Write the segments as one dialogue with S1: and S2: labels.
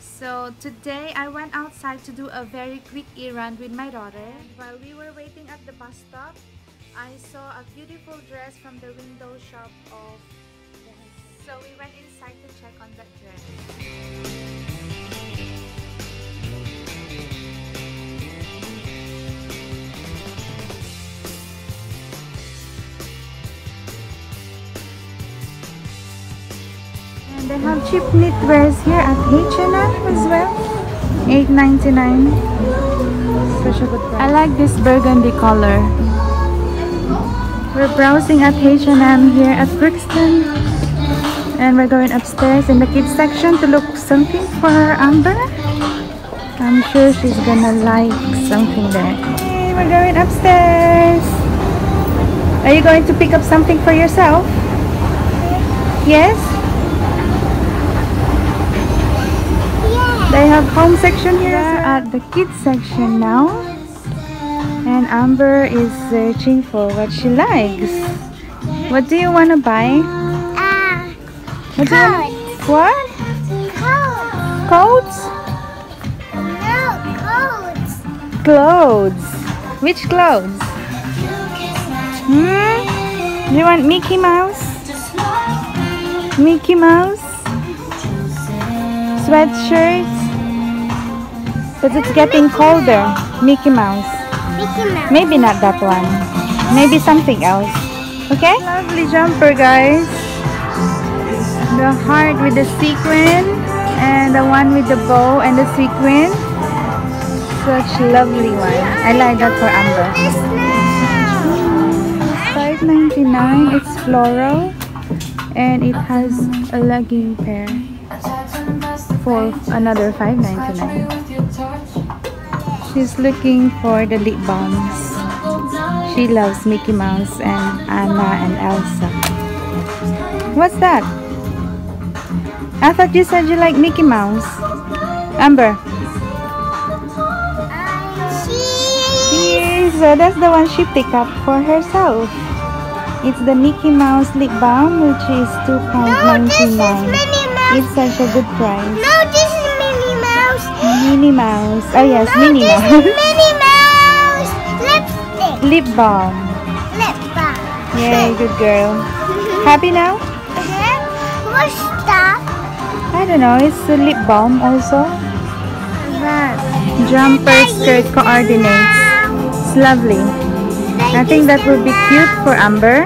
S1: So today I went outside to do a very quick errand with my daughter. While we were waiting at the bus stop, I saw a beautiful dress from the window shop of So we went inside to check on that dress. They have cheap knitwears here at H&M as well. $8.99. Such a good price. I like this burgundy color. We're browsing at H&M here at Brixton. And we're going upstairs in the kids section to look something for Amber. I'm sure she's gonna like something there. Okay, we're going upstairs. Are you going to pick up something for yourself? Yes? They have home section here We're at the kids section now. And Amber is searching for what she likes. What do you want to buy?
S2: Ah,
S1: What? do you
S2: Coats.
S1: what?
S2: coats.
S1: Coats?
S2: No, coats.
S1: Clothes. Which clothes? Hmm? You want Mickey Mouse? Mickey Mouse? Sweatshirts? Because it's getting colder. Mickey Mouse.
S2: Mickey Mouse.
S1: Maybe not that one. Maybe something else. Okay? Lovely jumper, guys. The heart with the sequin and the one with the bow and the sequin. Such lovely one. I like that for Amber.
S2: This now.
S1: $5.99. It's floral and it has a legging pair for another $5.99. She's looking for the lip balms. She loves Mickey Mouse and Anna and Elsa. What's that? I thought you said you like Mickey Mouse. Amber.
S2: Cheese.
S1: Yes, so that's the one she picked up for herself. It's the Mickey Mouse lip balm, which is
S2: No,
S1: $2.99.
S2: Minnie
S1: It's such a good price.
S2: No, this is Minnie Mouse.
S1: Minnie Mouse. Oh yes,
S2: no,
S1: Minnie Mouse.
S2: Minnie Mouse. Lipstick.
S1: lip balm.
S2: Lip balm.
S1: Yay, good girl. Happy now?
S2: Uh-huh. What's that?
S1: I don't know. It's a lip balm also. Jumper skirt coordinates. It's lovely. I think that would be cute for Amber.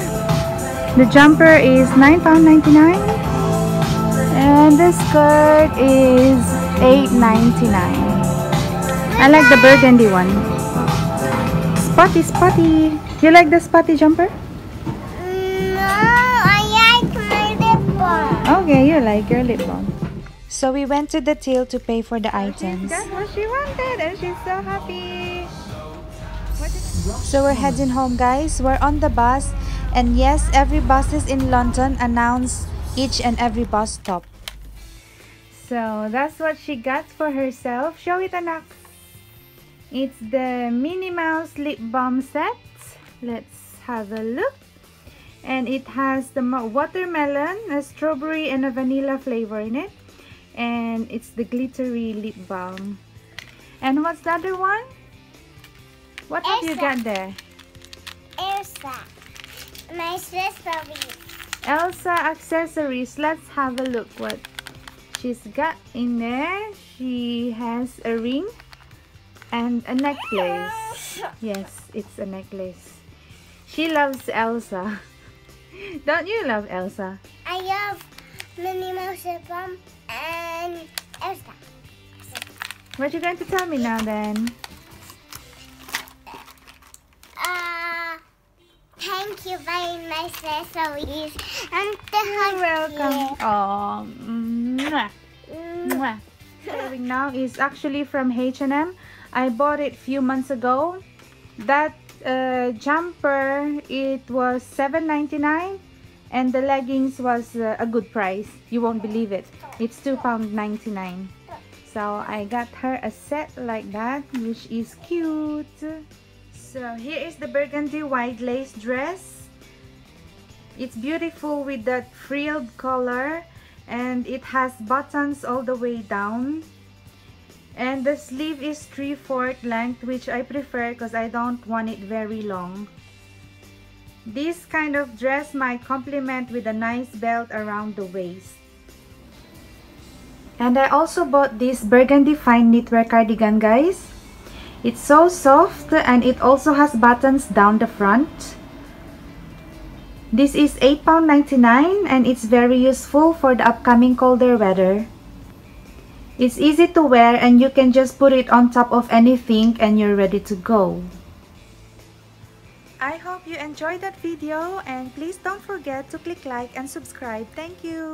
S1: The jumper is £9.99 and the skirt is $8.99. I like the burgundy one. Spotty, spotty. You like the spotty jumper?
S2: No, I like my lip balm.
S1: Okay, you like your lip balm. So we went to the till to pay for the items. That's what she wanted and she's so happy. So we're heading home guys. We're on the bus and yes, every buses in London announce each and every bus stop. So that's what she got for herself. Show it anak. It's the Minnie Mouse lip balm set. Let's have a look. And it has the watermelon, a strawberry, and a vanilla flavor in it. And it's the glittery lip balm. And what's the other one? What have you
S2: Elsa.
S1: got there?
S2: Elsa. My sister.
S1: Elsa accessories. Let's have a look what she's got in there. She has a ring and a necklace. Yes, it's a necklace. She loves Elsa. Don't you love Elsa?
S2: I love Minnie Mouse and Elsa.
S1: What you going to tell me now then?
S2: Uh, thank you very much, accessories. And the
S1: You're welcome. Oh,
S2: Mm,
S1: mwah. Wearing now is actually from H&M. I bought it few months ago. That uh, jumper it was $7.99 and the leggings was uh, a good price. You won't believe it. It's £2.99. So I got her a set like that, which is cute. So here is the burgundy white lace dress. It's beautiful with that frilled color and it has buttons all the way down. And the sleeve is 3 4 length which I prefer because I don't want it very long. This kind of dress might complement with a nice belt around the waist. And I also bought this burgundy fine knitwear cardigan guys. It's so soft and it also has buttons down the front this is £8.99 and it's very useful for the upcoming colder weather it's easy to wear and you can just put it on top of anything and you're ready to go. I hope you enjoyed that video and please don't forget to click like and subscribe. Thank you.